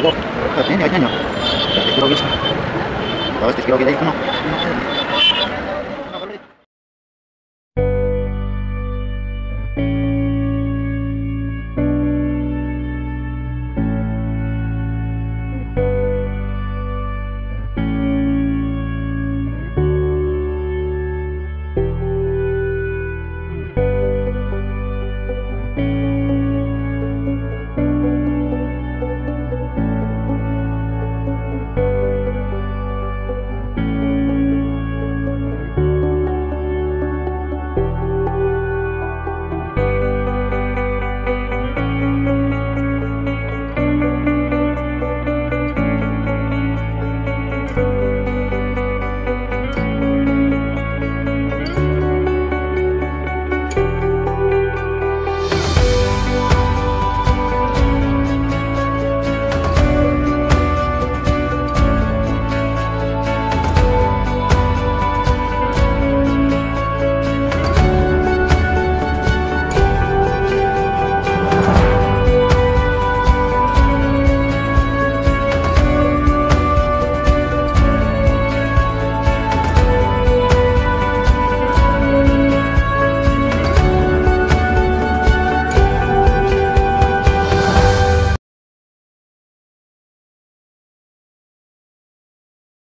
Ini aja nyo. Tes kilo gitu. Bawas tes kilo no.